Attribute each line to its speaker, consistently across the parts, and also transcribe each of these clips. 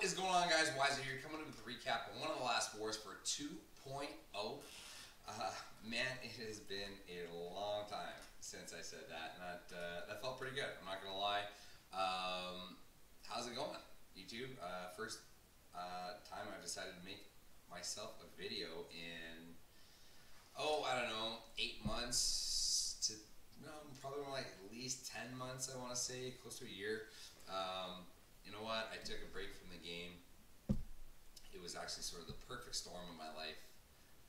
Speaker 1: What is going on, guys? Wiser here, coming with a recap of one of the last wars for 2.0. Uh, man, it has been a long time since I said that, and that, uh, that felt pretty good. I'm not gonna lie. Um, how's it going, YouTube? Uh, first uh, time I've decided to make myself a video in, oh, I don't know, eight months to, no, probably more like at least 10 months, I wanna say, close to a year. Um, you know what? I took a break from the game. It was actually sort of the perfect storm of my life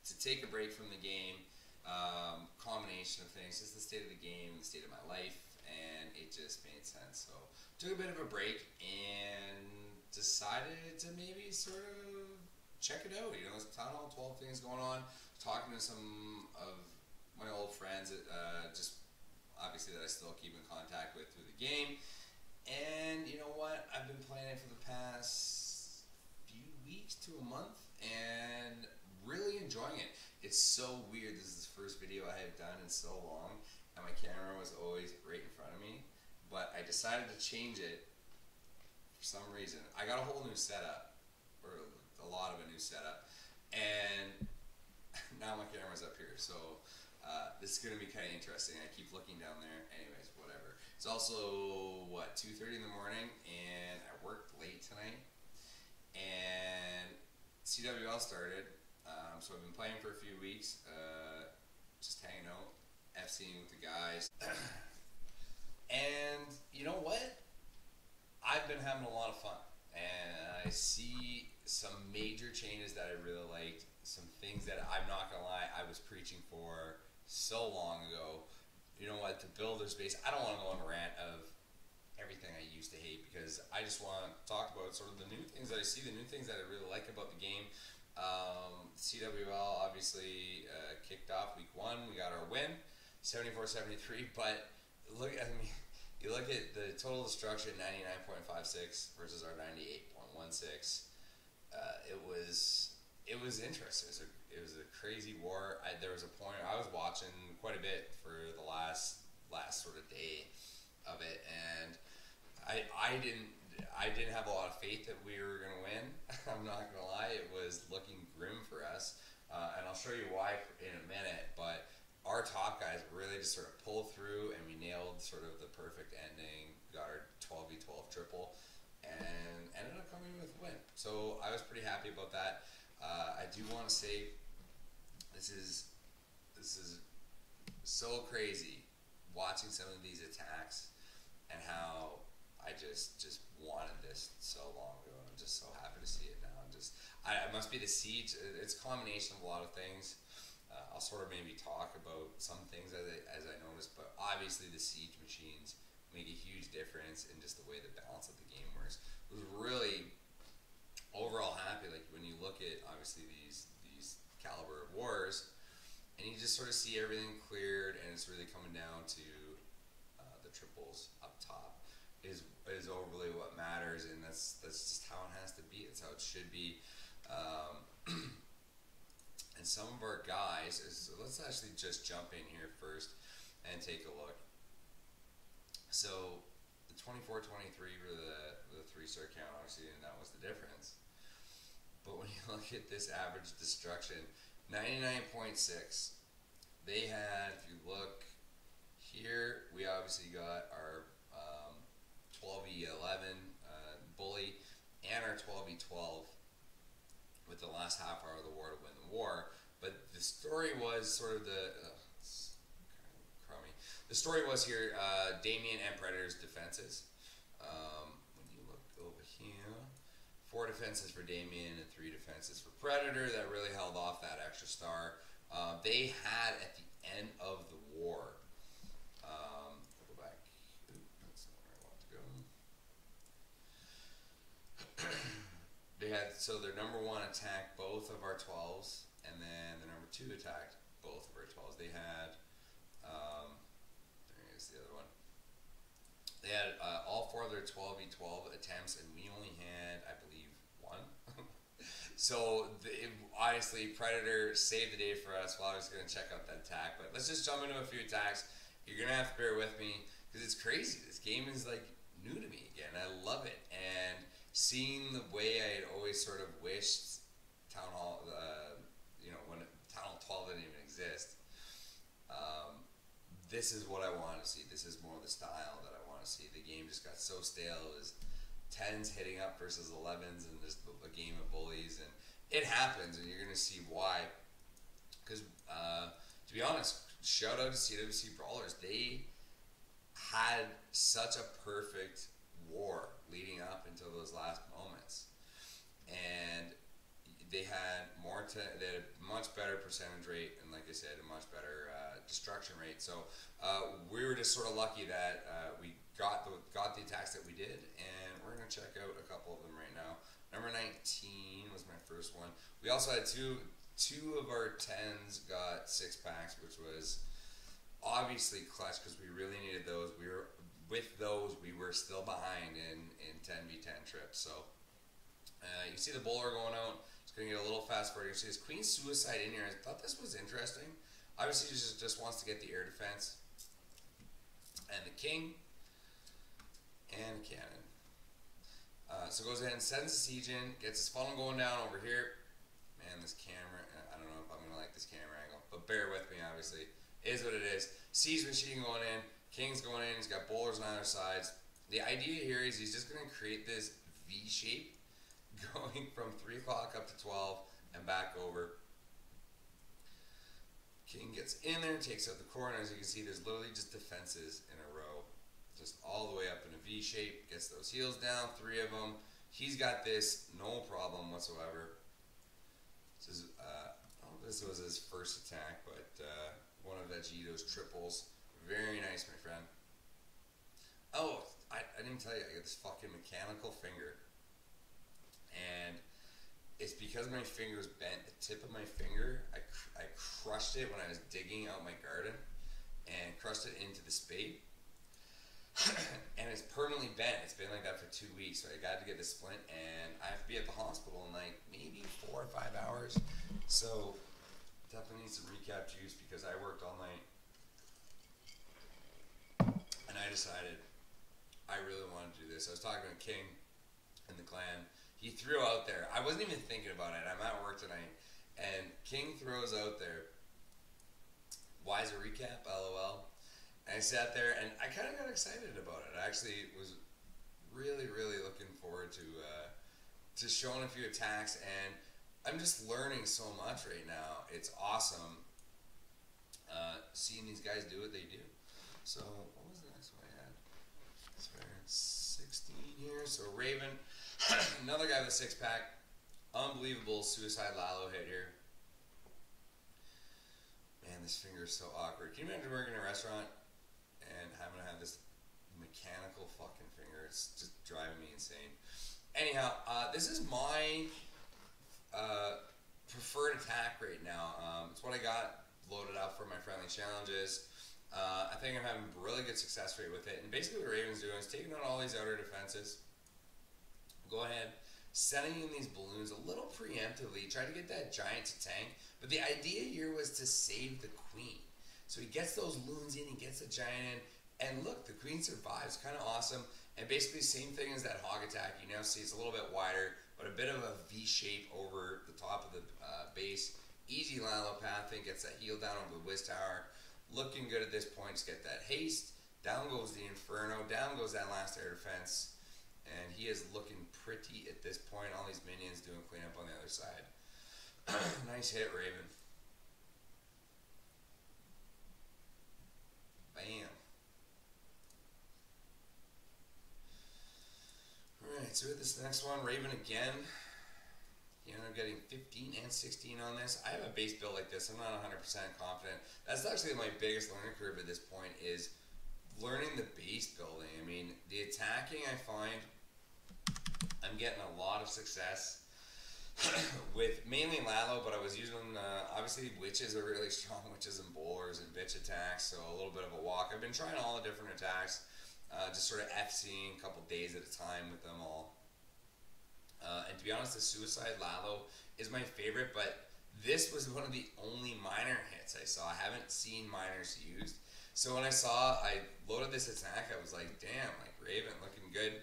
Speaker 1: to take a break from the game. Um, combination of things, just the state of the game, the state of my life, and it just made sense. So took a bit of a break and decided to maybe sort of check it out. You know, there's town hall 12 things going on. Talking to some of my old friends, uh, just obviously that I still keep in contact with through the game. And you know what? I've been playing it for the past few weeks to a month and really enjoying it. It's so weird. This is the first video I have done in so long, and my camera was always right in front of me. But I decided to change it for some reason. I got a whole new setup, or a lot of a new setup, and now my camera's up here. So uh, this is going to be kind of interesting. I keep looking down there. Anyways, whatever. It's also what 2:30 in the morning, and I worked late tonight. And CWL started, um, so I've been playing for a few weeks, uh, just hanging out, FCing with the guys. and you know what? I've been having a lot of fun, and I see some major changes that I really liked. Some things that I'm not gonna lie, I was preaching for so long ago you know what, to build their base. I don't want to go on a rant of everything I used to hate because I just want to talk about sort of the new things that I see, the new things that I really like about the game. Um, CWL obviously uh, kicked off week one. We got our win, 74-73. But look, I mean, you look at the total destruction, 99.56 versus our 98.16. Uh, it was it was interesting. It was a, it was a crazy war. I, there was a point I was watching quite a bit for the last last sort of day of it, and I I didn't I didn't have a lot of faith that we were going to win. I'm not going to lie; it was looking grim for us, uh, and I'll show you why in a minute. But our top guys really just sort of pulled through, and we nailed sort of the perfect ending. Got our 12v12 triple, and ended up coming with a win. So I was pretty happy about that. Uh, I do want to say this is this is so crazy watching some of these attacks and how I just just wanted this so long ago. I'm just so happy to see it now. I'm just I, it must be the siege. It's a combination of a lot of things. Uh, I'll sort of maybe talk about some things as I, as I noticed, but obviously the siege machines make a huge difference in just the way the balance of the game works. It was really overall happy. Like when you look at obviously these caliber of wars, and you just sort of see everything cleared, and it's really coming down to uh, the triples up top is is overly what matters, and that's that's just how it has to be. It's how it should be. Um, and some of our guys is let's actually just jump in here first and take a look. So the 24-23 were the, the three star count obviously and that was the difference. But when you look at this average destruction, 99.6. They had, if you look here, we obviously got our um, 12E11 uh, bully and our 12E12 with the last half hour of the war to win the war. But the story was sort of the uh. The story was here uh, Damien and Predator's defenses. Um, four defenses for Damien and three defenses for Predator that really held off that extra star. Uh, they had at the end of the war. Um, go back. That's not where I want to go. they had so their number one attacked both of our 12s, and then the number two attacked both of our 12s. They had. Um, there's the other one. They had uh, all four of their 12v12 attempts, and we only had, I believe, one. so honestly, Predator saved the day for us while I was going to check out that attack. But let's just jump into a few attacks. You're going to have to bear with me because it's crazy. This game is like new to me again. I love it. And seeing the way I had always sort of wished Town Hall, uh, you know, when Town Hall 12 didn't even exist. Um, this is what I want to see. This is more the style that I see. The game just got so stale. It was 10s hitting up versus 11s and just a game of bullies. And it happens, and you're going to see why. Because, uh, to be honest, shout out to CWC Brawlers. They had such a perfect war leading up until those last moments. And they had more to, they had a much better percentage rate and like I said a much better uh, destruction rate so uh, we were just sort of lucky that uh, we got the got the attacks that we did and we're gonna check out a couple of them right now number 19 was my first one we also had two two of our 10s got six packs which was obviously clutch because we really needed those we were with those we were still behind in in 10v10 trips so uh, you see the bowler going out it's to get a little fast forward. You see this Queen Suicide in here. I thought this was interesting. Obviously, just, just wants to get the air defense. And the King. And Cannon. Uh, so goes ahead and sends the siege in. Gets his funnel going down over here. Man, this camera. I don't know if I'm going to like this camera angle. But bear with me, obviously. Is what it is. Siege machine going in. King's going in. He's got bowlers on either sides. The idea here is he's just going to create this V shape going from 3 o'clock up to 12 and back over. King gets in there, takes out the corner. As you can see, there's literally just defenses in a. Just all the way up in a V shape. Gets those heals down, three of them. He's got this, no problem whatsoever. This is, uh, this was his first attack, but uh, one of Vegito's triples. Very nice, my friend. Oh, I, I didn't tell you, I got this fucking mechanical finger and it's because my finger was bent. The tip of my finger, I, cr- I crushed it when I was digging out my garden, and crushed it into the spade. And it's permanently bent. It's been like that for two weeks, so I got to get the splint, and I have to be at the hospital in like maybe four or five hours. So definitely need some recap juice because I worked all night, and I decided I really want to do this. I was talking to King and the clan he threw out there. I wasn't even thinking about it. I'm at work tonight, and King throws out there. Why is a recap? LOL. I sat there and I kind of got excited about it. I actually was really, really looking forward to uh, to showing a few attacks, and I'm just learning so much right now. It's awesome uh, seeing these guys do what they do. So what was the next one I had? So 16 here. So Raven. Another guy with a six pack. Unbelievable suicide Lalo hit here. Man, this finger is so awkward. Can you imagine working in a restaurant and having to have this mechanical fucking finger? It's just driving me insane. Anyhow, uh, this is my uh, preferred attack right now. Um, it's what I got loaded up for my friendly challenges. Uh, I think I'm having really good success rate with it. And basically what Raven's doing is taking out all these outer defenses go ahead, sending in these balloons a little preemptively, try to get that giant to tank. But the idea here was to save the queen. So he gets those loons in, he gets the giant in, and look, the queen survives. Kind of awesome. And basically, same thing as that hog attack. You now see it's a little bit wider, but a bit of a V shape over the top of the uh, base. Easy Lalo pathing, gets that heal down over the Wiz Tower. Looking good at this point. Just get that haste. Down goes the Inferno. Down goes that last air defense and he is looking pretty at this point. All these minions doing cleanup on the other side. nice hit, Raven. Bam. Alright, so with this next one, Raven again. You know, I'm getting 15 and 16 on this. I have a base build like this. I'm not 100% confident. That's actually my biggest learning curve at this point is learning the base building. I mean, the attacking I find I'm getting a lot of success with mainly Lalo, but I was using uh, obviously witches are really strong, witches and bowlers and bitch attacks, so a little bit of a walk. I've been trying all the different attacks, uh, just sort of FCing a couple days at a time with them all. Uh, and to be honest, the suicide Lalo is my favorite, but this was one of the only minor hits I saw. I haven't seen miners used. So when I saw I loaded this attack, I was like, damn, like Raven looking good.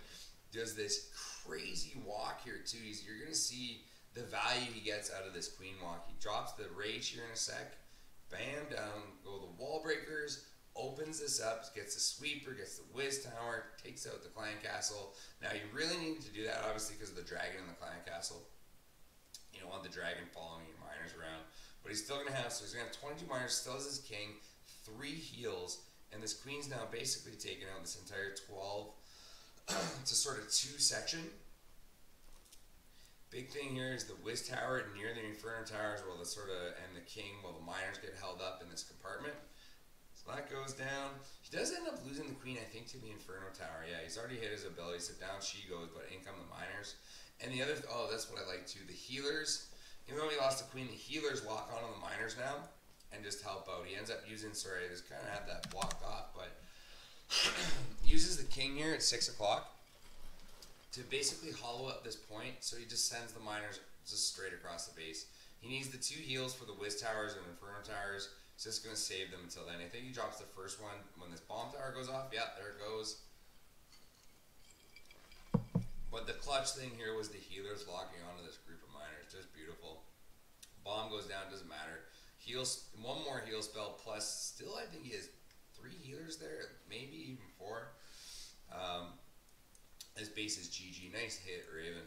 Speaker 1: does this crazy walk here too. You're gonna see the value he gets out of this queen walk. He drops the rage here in a sec. Bam, down go the wall breakers. Opens this up, gets the sweeper, gets the whiz tower, takes out the clan castle. Now you really need to do that, obviously, because of the dragon in the clan castle. You don't want the dragon following your miners around. But he's still gonna have so he's gonna have 22 miners, still has his king, three heals, and this queen's now basically taken out this entire 12 to sort of two section. Big thing here is the Wiz Tower near the Inferno Towers, while the sort of and the King, while the miners get held up in this compartment. So that goes down. He does end up losing the Queen, I think, to the Inferno Tower. Yeah, he's already hit his ability, so down she goes, but in come the miners. And the other, oh, that's what I like too. The healers, even though he lost the Queen, the healers lock on to the miners now and just help out. He ends up using, sorry, I just kind of had that blocked off, but uses the King here at six o'clock to basically hollow up this point, so he just sends the miners just straight across the base. He needs the two heals for the Wiz Towers and Inferno Towers. Just going to save them until then. I think he drops the first one when this bomb tower goes off. Yeah, there it goes. But the clutch thing here was the healers locking onto this group of miners. Just beautiful. Bomb goes down, doesn't matter. Heals one more heal spell plus still I think he has three healers there, maybe even four. Um, his base is GG. Nice hit, Raven.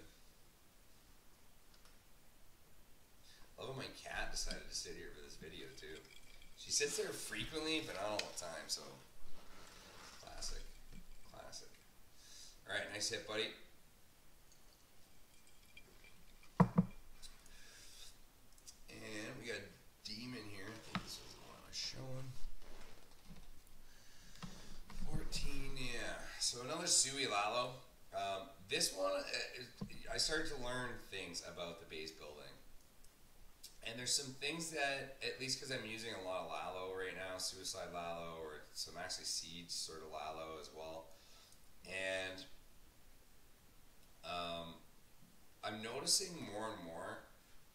Speaker 1: Love how my cat decided to sit here for this video too. She sits there frequently, but not all the time, so classic. Classic. Alright, nice hit, buddy. And we got Demon here. I think this was the one I was showing. 14, yeah. So another Sui Lalo. Um, this one, uh, I started to learn things about the base building. And there's some things that, at least because I'm using a lot of Lalo right now, Suicide Lalo, or some actually Siege sort of Lalo as well. And um, I'm noticing more and more,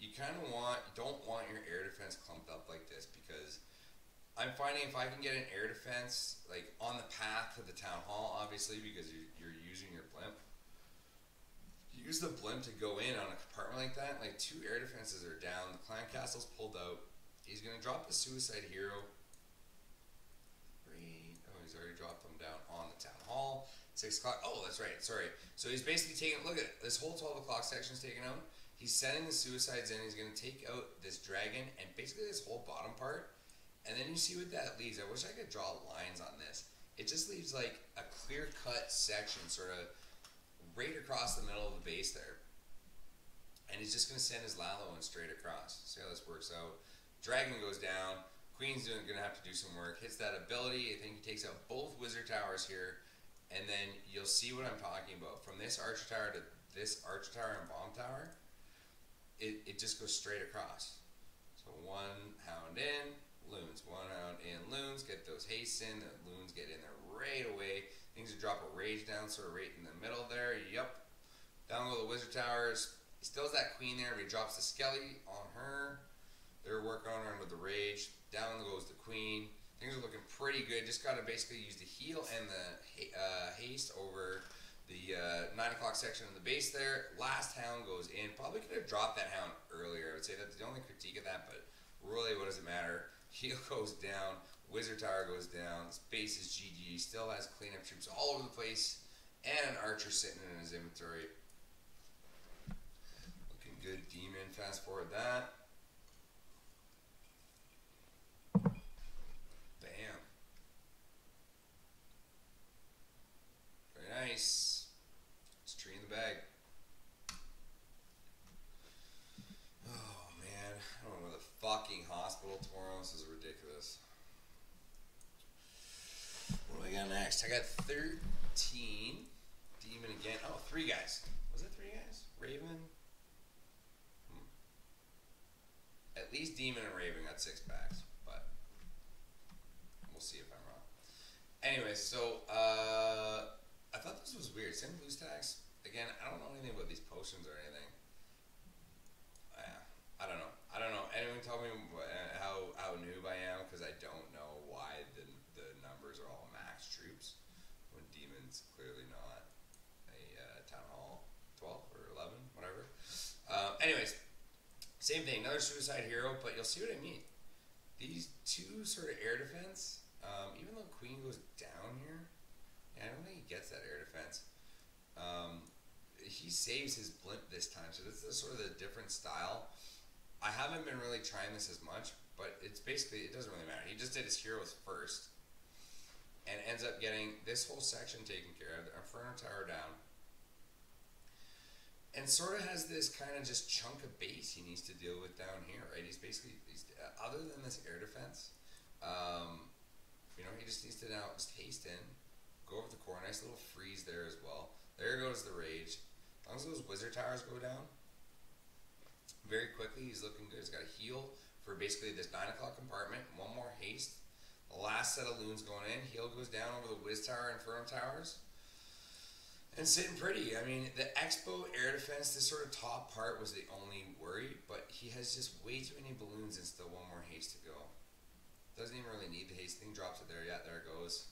Speaker 1: you kind of want, don't want your air defense clumped up like this because I'm finding if I can get an air defense like on the path to the town hall, obviously because you're, you're using your blimp. Use the blimp to go in on a compartment like that. Like two air defenses are down. The clan castle's pulled out. He's gonna drop the suicide hero. Three. Oh, he's already dropped them down on the town hall. Six o'clock. Oh, that's right. Sorry. So he's basically taking. Look at. This whole twelve o'clock section is taken out. He's sending the suicides in. He's gonna take out this dragon and basically this whole bottom part and then you see what that leaves. I wish I could draw lines on this. It just leaves like a clear cut section sort of right across the middle of the base there. And he's just going to send his Lalo in straight across. See how this works out. Dragon goes down. Queen's going to have to do some work. Hits that ability. I think he takes out both Wizard Towers here. And then you'll see what I'm talking about. From this Archer Tower to this Archer Tower and Bomb Tower, it, it just goes straight across. So one Hound in, loons. One out in loons, get those hastes in, the loons get in there right away. Things to drop a rage down, sort of right in the middle there. Yup. Down go the wizard towers. He still has that queen there, but he drops the skelly on her. They're working on her with the rage. Down goes the queen. Things are looking pretty good. Just got to basically use the heal and the uh, haste over the uh, 9 o'clock section of the base there. Last hound goes in. Probably could have dropped that hound earlier. I would say that's the only critique of that, but really, what does it matter? Heal goes down. Wizard Tower goes down. Space is GG. Still has cleanup troops all over the place. And an archer sitting in his inventory. Looking good. Demon. Fast forward that. Bam. Very nice. It's tree in the bag. Oh man, I don't know the fucking hospital tomorrow. This is ridiculous. What do I got next? I got 13. Demon again. Oh, three guys. Was it three guys? Raven? Hmm. At least Demon and Raven got six packs, but we'll see if I'm wrong. Anyway, so uh, I thought this was weird. Same boost tags. Again, I don't know anything about these potions or anything. Yeah, I don't know. I don't know. Anyone tell me uh, how how noob I am because I don't know why the the numbers are all max troops when demons clearly not a uh, Anyways, same thing, another suicide hero, but you'll see what I mean. These two sort of air defense, um, even though Queen goes down here, yeah, I don't think he gets that air defense. Um, he saves his blimp this time, so this is sort of the different style. I haven't been really trying this as much, but it's basically it doesn't really matter. He just did his heroes first, and ends up getting this whole section taken care of. The Inferno Tower down, and sort of has this kind of just chunk of base he needs to deal with down here, right? He's basically, he's, uh, other than this air defense, um, you know, he just needs to now just haste in, go over the core, nice little freeze there as well. There goes the rage. As long as those wizard towers go down, very quickly, he's looking good. He's got a heal for basically this 9 o'clock compartment, one more haste. The last set of loons going in, heal goes down over the Wiz Tower and Inferno Towers and sitting pretty. I mean, the Expo air defense, this sort of top part was the only worry, but he has just way too many balloons and still one more haste to go. Doesn't even really need the haste thing, drops it there, yeah, there it goes.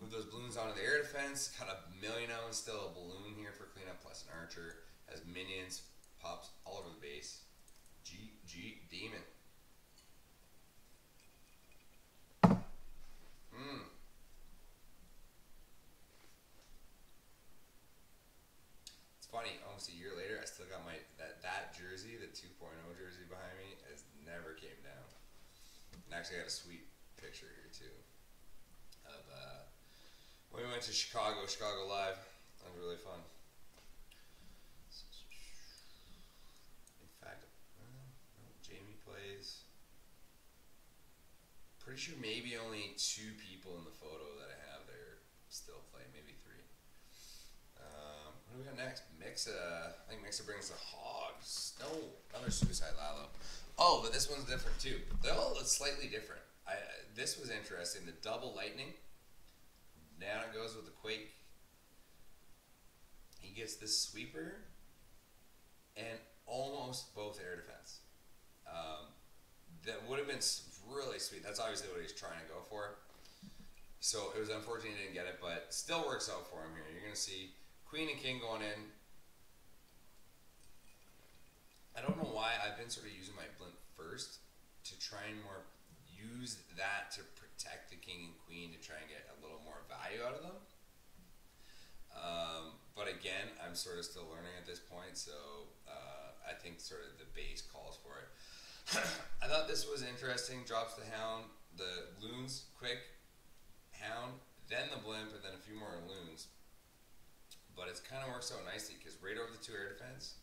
Speaker 1: Move those balloons onto the air defense, got a million them, still a balloon here for cleanup, plus an archer, has minions, pops all over the base. G, G, demon. funny, almost a year later, I still got my that that jersey, the 2.0 jersey behind me, has never came down. And actually, I got a sweet picture here too of uh, when we went to Chicago, Chicago Live. That was really fun. In fact, Jamie plays. Pretty sure maybe only two people in the photo that I have there still play, maybe three. Um, what do we got next? Mixa, I think Mixa brings the hogs. No, another suicide Lalo. Oh, but this one's different too. They're all slightly different. I, this was interesting. The double lightning. Down it goes with the quake. He gets this sweeper and almost both air defense. Um, that would have been really sweet. That's obviously what he's trying to go for. So it was unfortunate he didn't get it, but still works out for him here. You're going to see Queen and King going in. I don't know why I've been sort of using my blimp first to try and more use that to protect the king and queen to try and get a little more value out of them. Um, but again, I'm sort of still learning at this point, so uh, I think sort of the base calls for it. I thought this was interesting. Drops the hound, the loons quick, hound, then the blimp, and then a few more loons but it kind of works out nicely because right over the two air defense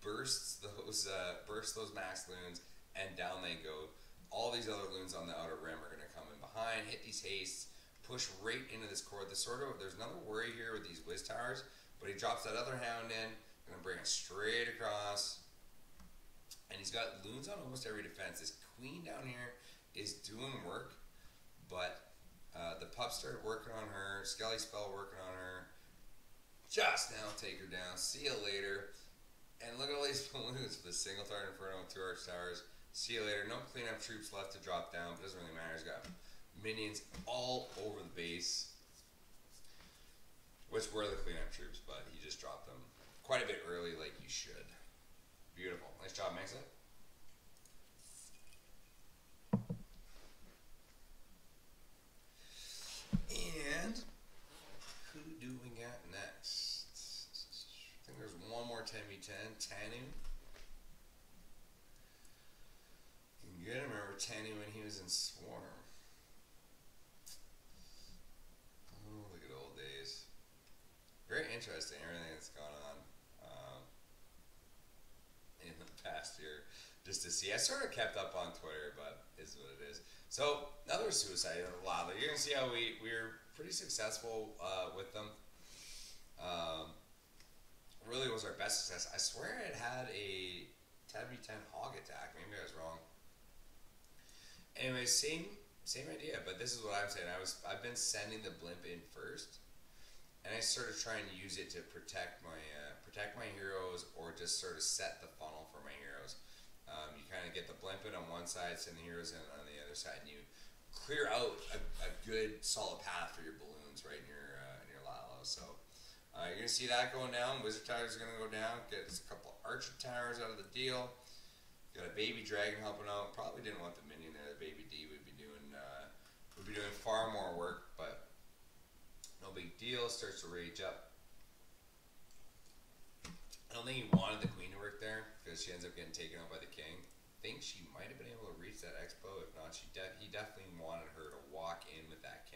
Speaker 1: bursts those uh, bursts those max loons and down they go. All these other loons on the outer rim are going to come in behind, hit these hastes, push right into this core. The sort of there's another worry here with these whiz towers, but he drops that other hound in, going to bring it straight across, and he's got loons on almost every defense. This queen down here is doing work, but uh, the pup started working on her, Skelly spell working on her. Just now take her down. See you later. And look at all these balloons for the single target inferno two arch towers. See you later. No cleanup troops left to drop down, but it doesn't really matter. He's got minions all over the base. Which were the cleanup troops, but he just dropped them quite a bit early like you should. Beautiful. Nice job, Maxa. And more 10v10. Tanu. You can get him. Remember Tanu when he was in Swarm. Oh, look at old days. Very interesting, everything that's gone on um, in the past year. Just to see. I sort of kept up on Twitter, but is what it is. So, another suicide lava. You're to see how we, we were pretty successful uh, with them. Um, really was our best success. I swear it had a 10v10 hog attack. Maybe I was wrong. Anyway, same same idea, but this is what I'm saying. I was I've been sending the blimp in first, and I sort of trying to use it to protect my uh, protect my heroes or just sort of set the funnel for my heroes. Um, you kind of get the blimp in on one side, send the heroes in on the other side, and you clear out a, a good solid path for your balloons right in your uh, in your Lalo. So. Uh, you're going to see that going down. Wizard Towers are going to go down. Get a couple Archer Towers out of the deal. Got a baby dragon helping out. Probably didn't want the minion there. The baby D would be doing uh, would be doing far more work, but no big deal. Starts to rage up. I don't think he wanted the queen to work there because she ends up getting taken out by the king. I think she might have been able to reach that expo. If not, she de- he definitely wanted her to walk in with that.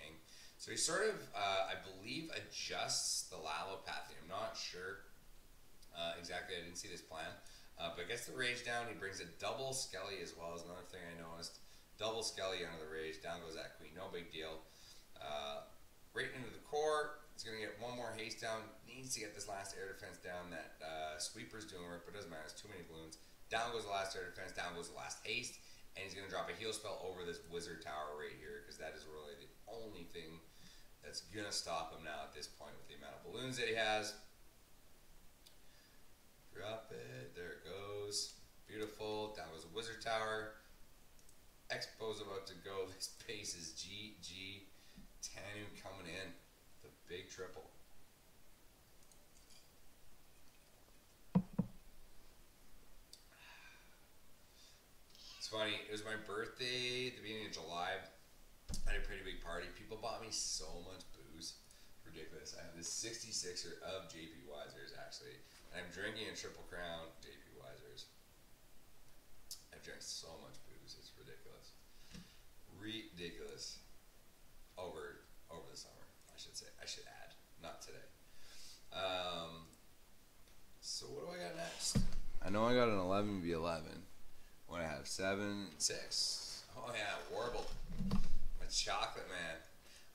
Speaker 1: So he sort of, uh, I believe, adjusts the Lalopathy. I'm not sure uh, exactly. I didn't see this plan. Uh, but gets the rage down. He brings a double Skelly as well as another thing I noticed. Double Skelly under the rage. Down goes that queen. No big deal. Uh, right into the core. He's going to get one more haste down. Needs to get this last air defense down. That uh, sweeper's doing work, but doesn't matter. It's too many balloons. Down goes the last air defense. Down goes the last haste. And he's going to drop a heal spell over this wizard tower right here because that is really the only thing that's going to stop him now at this point with the amount of balloons that he has. Drop it. There it goes. Beautiful. That was the wizard tower. Expo's about to go. This pace is GG. Tanu coming in. The big triple. It's funny. It was my birthday, the beginning of July. I had a pretty big party. People bought me so much booze. Ridiculous. I have this 66er of JP Wisers actually. And I'm drinking a Triple Crown JP Wisers. I've drank so much booze. It's ridiculous. Ridiculous. Over over the summer, I should say. I should add. Not today. Um, so what do I got next? I know I got an 11 v 11. What I have seven six. Oh yeah, Warble, chocolate man.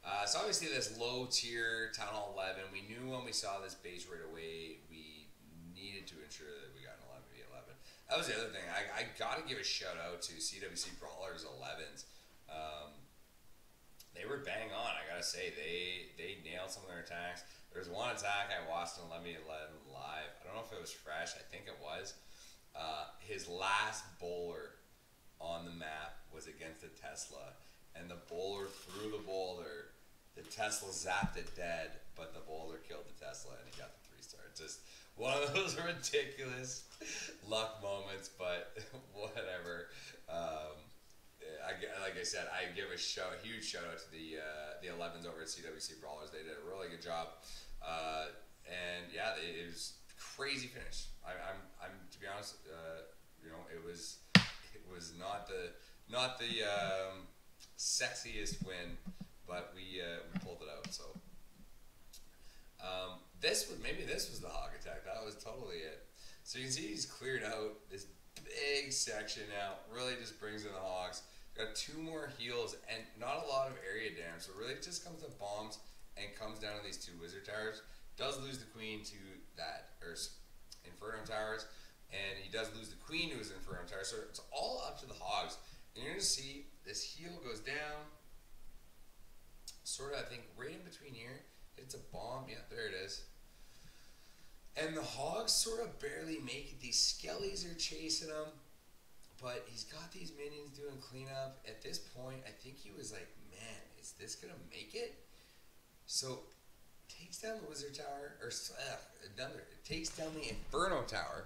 Speaker 1: Uh, so obviously this low tier Town Hall 11. We knew when we saw this base right away, we needed to ensure that we got an 11 v 11. That was the other thing. I, I got to give a shout out to CWC Brawlers 11s. Um, they were bang on. I gotta say they they nailed some of their attacks. There was one attack I watched Me Let live. I don't know if it was fresh. I think it was. Uh, his last bowler on the map was against the Tesla, and the bowler threw the boulder. The Tesla zapped it dead, but the boulder killed the Tesla, and he got the three star. Just one of those ridiculous luck moments, but whatever. Um, I, like I said, I give a shout, a huge shout out to the uh, the 11s over at CWC Brawlers. They did a really good job, uh, and yeah, it, it, was crazy finish. I, am I'm, I'm to be honest, uh, you know, it was it was not the not the um, sexiest win, but we uh, we pulled it out. So um, this was maybe this was the hog attack. That was totally it. So you can see he's cleared out this big section now. Really just brings in the hogs. Got two more heals and not a lot of area damage. So really just comes to bombs and comes down to these two wizard towers. Does lose the queen to that or Inferno towers, and he does lose the queen to his Inferno tower. So it's all up to the hogs. And you're gonna see this heal goes down. Sort of, I think, right in between here. It's a bomb. Yeah, there it is. And the hogs sort of barely make it. These skellies are chasing him but he's got these minions doing cleanup. At this point, I think he was like, man, is this going to make it? So, takes down the Wizard Tower, or uh, another, takes down the Inferno Tower,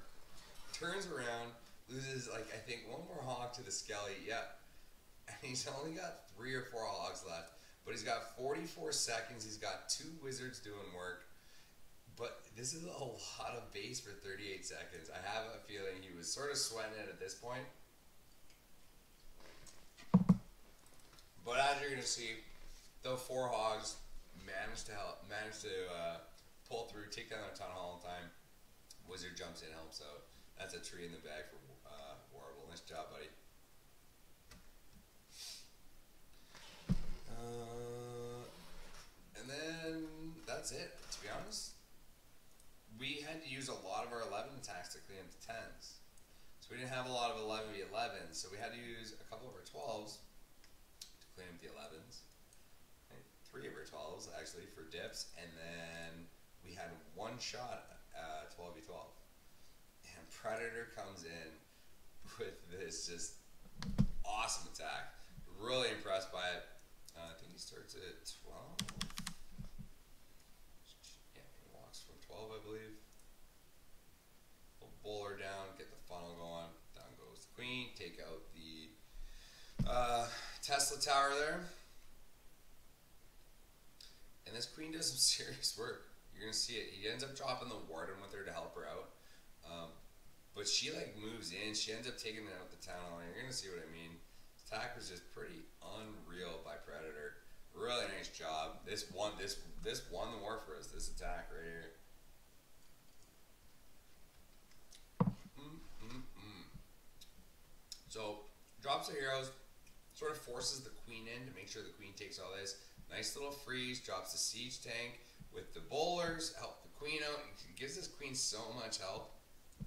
Speaker 1: turns around, loses, like, I think one more hog to the Skelly. Yep. And he's only got three or four hogs left. But he's got 44 seconds. He's got two wizards doing work. But this is a lot of base for 38 seconds. I have a feeling he was sort of sweating it at this point. But as you're gonna see, the four hogs managed to help, managed to uh, pull through, take down a ton of hall in time. Wizard jumps in, helps out. That's a tree in the bag for. Nice job, buddy. Uh, and then that's it. To be honest, we had to use a lot of our 11 attacks to clean up the 10s. So we didn't have a lot of 11 v 11s, so we had to use a couple of our 12s to clean up the 11s. Three of our 12s actually for dips, and then we had one shot uh, 12v12. And Predator comes in with this just awesome attack. Really impressed by it. Uh, I think he starts at 12. Yeah, he walks from 12, I believe. We'll bowler down, get the funnel going. Down goes the queen, take out the uh, Tesla tower there. And this queen does some serious work. You're gonna see it. He ends up dropping the warden with her to help her out. Um, but she like moves in. She ends up taking out the town hall. You're gonna see what I mean. This attack was just pretty unreal by Predator. Really nice job. This won this this won the war for us. This attack right here. Mm, mm, mm. So drops the heroes, sort of forces the queen in to make sure the queen takes all this. Nice little freeze, drops the siege tank with the bowlers, help the queen out. Gives this queen so much help,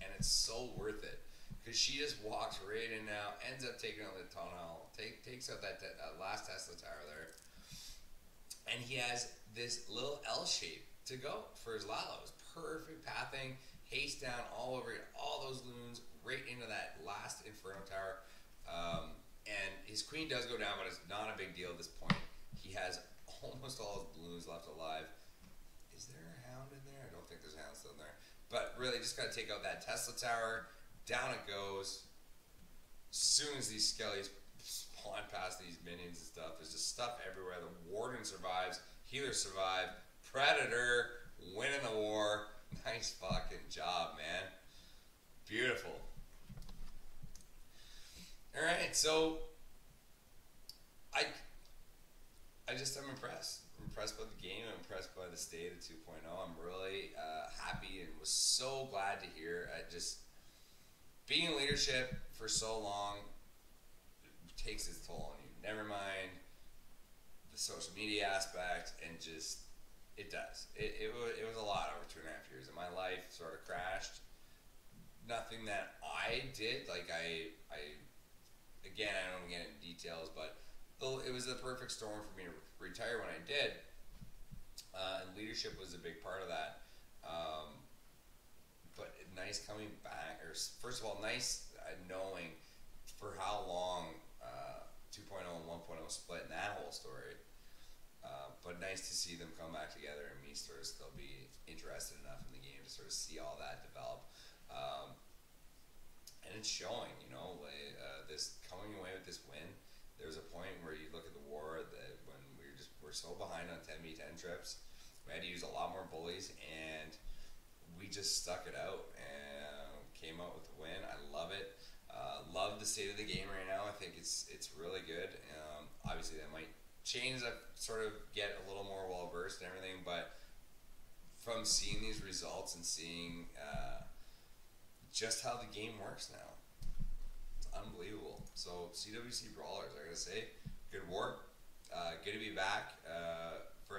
Speaker 1: and it's so worth it because she just walks right in now, ends up taking out the tunnel, take, takes out that, that last Tesla tower there, and he has this little L shape to go for his Lalos. Perfect pathing, haste down all over all those loons right into that last Inferno tower. Um, and his queen does go down, but it's not a big deal at this point. He has almost all his balloons left alive. Is there a hound in there? I don't think there's a hound still in there. But really, just got to take out that Tesla tower. Down it goes. Soon as these skellies spawn past these minions and stuff, there's just stuff everywhere. The warden survives. Healer survive. Predator winning the war. Nice fucking job, man. Beautiful. All right, so I I just I'm impressed. I'm impressed by the game. I'm impressed by the state of 2.0. I'm really uh, happy and was so glad to hear. I just being in leadership for so long takes its toll on you. Never mind the social media aspect and just it does. It, it, was, it was a lot over two and a half years, and my life sort of crashed. Nothing that I did, like I, I, again, I don't get into details, but it was the perfect storm for me to retire when I did, uh, and leadership was a big part of that. Um, but nice coming back, or first of all, nice uh, knowing for how long uh, 2.0 and 1.0 split in that whole story. Uh, but nice to see them come back together and me sort of still be interested enough in the game to sort of see all that develop. Um, and it's showing, you know, uh, this coming away with this win. There was a point where you look at the war that when we were just we're so behind on 10v10 trips, we had to use a lot more bullies, and we just stuck it out and came out with the win. I love it. Uh, love the state of the game right now. I think it's it's really good. Um, obviously, that might change. I sort of get a little more well versed and everything, but from seeing these results and seeing uh, just how the game works now, it's unbelievable. So CWC Brawlers, I gotta say, good work. Uh, good to be back uh,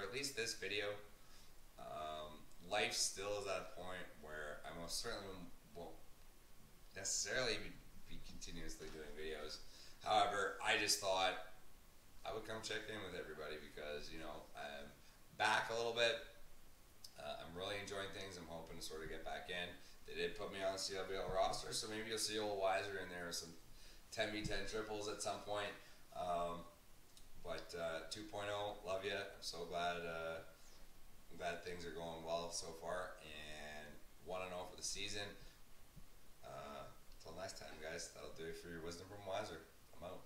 Speaker 1: at least this video. Um, life still is at a point where I most certainly won't necessarily be, be continuously doing videos. However, I just thought I would come check in with everybody because you know I'm back a little bit. Uh, I'm really enjoying things. I'm hoping to sort of get back in. They did put me on the CWL roster, so maybe you'll see old Wiser in there some 10v10 triples at some point. Um, but uh, 2.0, love you. So glad. Uh, glad things are going well so far, and one and zero for the season. Uh, until next time, guys. That'll do it for your wisdom from Wiser. I'm out.